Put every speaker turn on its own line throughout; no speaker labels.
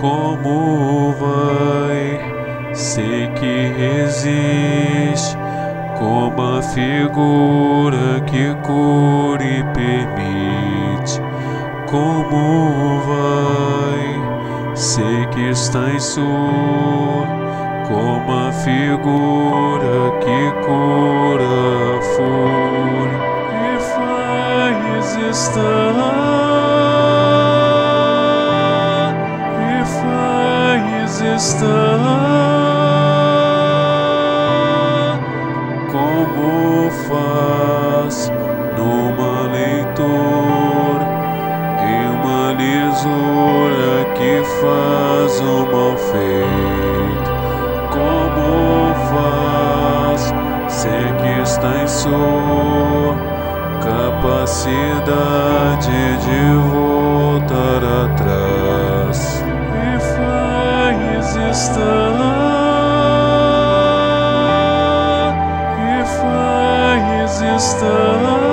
Como vai? Sei que resiste como a figura que cura e permite. Como vai? Sei que está em sua como a figura que cura a fúria e faz estar. Está como faz numa leitura e uma lisura que faz o mal feito. Como faz ser que está em sua capacidade de voltar faz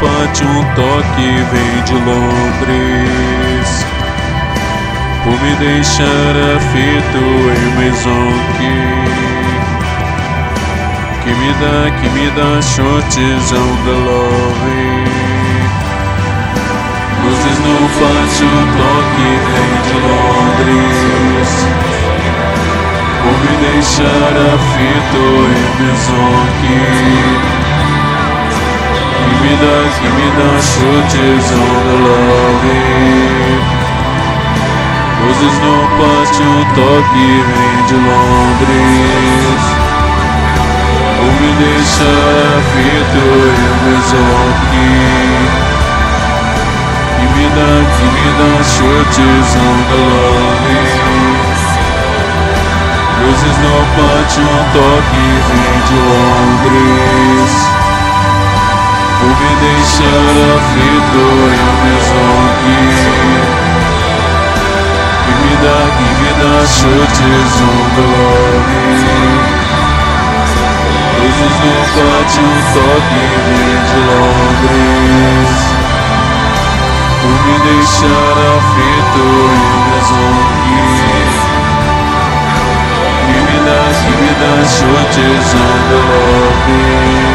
pátio, um toque vem de Londres. Por me deixar aflito em Maisonque Que me dá, que me dá chutes on the love Luzes no pátio, um toque vem de Londres. Por me deixar aflito em me me chutes on the love Roses no pátio, toque vem de Londres Ou me deixa fito em Mesoque Give me the, give me the chutes on the love Roses no pátio, toque vem de Londres por me deixar aflito em mesongue Que me dá, que me dá chutes the love Luzes no pátio, um toque vem de Londres. Por me deixar aflito em mesongue Que me dá, que me dá chutes on the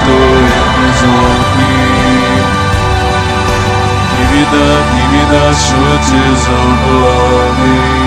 aflito em prisão Que me dá, que me dá chutes on the love